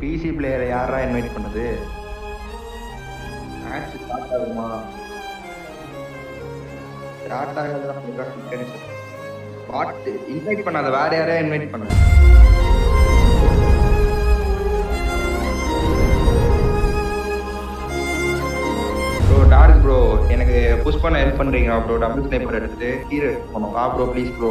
PC பிளேயரை யாரா invite பண்ணது? மேட்ச் ஸ்டார்ட் ஆகுமா? ஸ்டார்ட் ஆகாதான் பாட்டு இன்வைட் பண்ணாத. வேற யாரையா இன்வைட் பண்ண? ப்ரோ டார்க் ப்ரோ எனக்கு புஷ் பண்ண ஹெல்ப் பண்ணுறீங்களா ப்ரோ டபுள் ஸ்னைப்பர் எடுத்து கீரை எடுத்து போனோம் வா ப்ரோ ப்ளீஸ் ப்ரோ